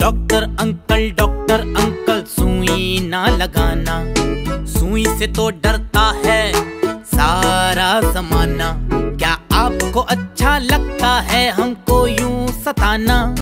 Doctor uncle doctor uncle, सुई ना लगाना। सुई से तो डरता है सारा जमाना। क्या आपको अच्छा लगता है हमको यूँ सताना?